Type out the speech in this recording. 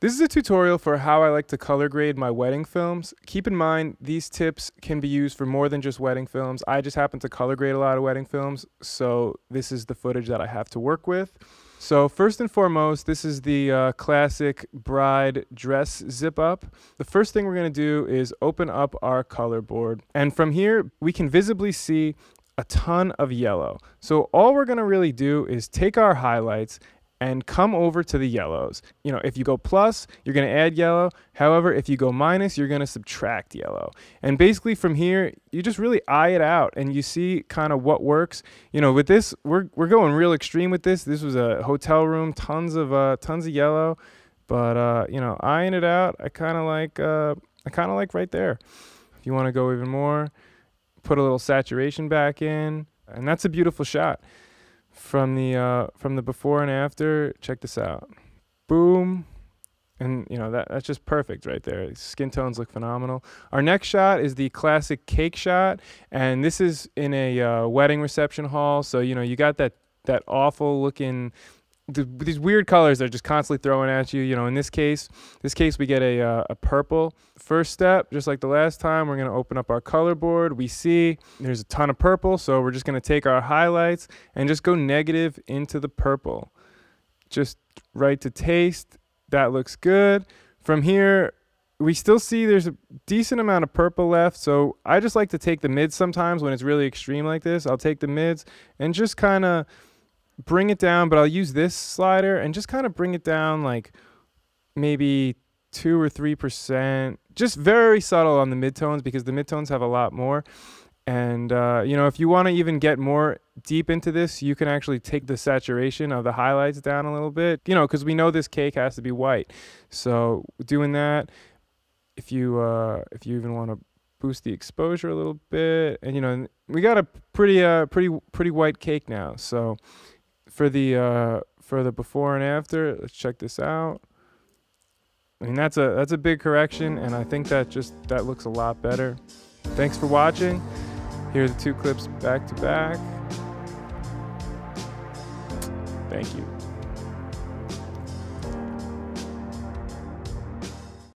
This is a tutorial for how I like to color grade my wedding films. Keep in mind, these tips can be used for more than just wedding films. I just happen to color grade a lot of wedding films, so this is the footage that I have to work with. So first and foremost, this is the uh, classic bride dress zip up. The first thing we're gonna do is open up our color board. And from here, we can visibly see a ton of yellow. So all we're gonna really do is take our highlights and come over to the yellows. You know, if you go plus, you're going to add yellow. However, if you go minus, you're going to subtract yellow. And basically from here, you just really eye it out and you see kind of what works. You know, with this, we're, we're going real extreme with this. This was a hotel room, tons of, uh, tons of yellow. But, uh, you know, eyeing it out, I kind of like, uh, I kind of like right there. If you want to go even more, put a little saturation back in. And that's a beautiful shot from the uh, from the before and after. Check this out. Boom. And you know that that's just perfect right there. Skin tones look phenomenal. Our next shot is the classic cake shot, and this is in a uh, wedding reception hall. So you know you got that that awful looking the, these weird colors they're just constantly throwing at you. You know, in this case, this case we get a, uh, a purple. First step, just like the last time, we're gonna open up our color board. We see there's a ton of purple, so we're just gonna take our highlights and just go negative into the purple. Just right to taste. That looks good. From here, we still see there's a decent amount of purple left. So I just like to take the mids sometimes when it's really extreme like this. I'll take the mids and just kind of bring it down, but I'll use this slider and just kind of bring it down like maybe two or three percent, just very subtle on the midtones because the midtones have a lot more. And uh, you know, if you want to even get more deep into this, you can actually take the saturation of the highlights down a little bit. You know, because we know this cake has to be white. So doing that, if you uh, if you even want to boost the exposure a little bit, and you know, we got a pretty uh, pretty pretty white cake now. So for the uh, for the before and after, let's check this out. I mean that's a that's a big correction, and I think that just that looks a lot better. Thanks for watching. Here are the two clips back to back. Thank you.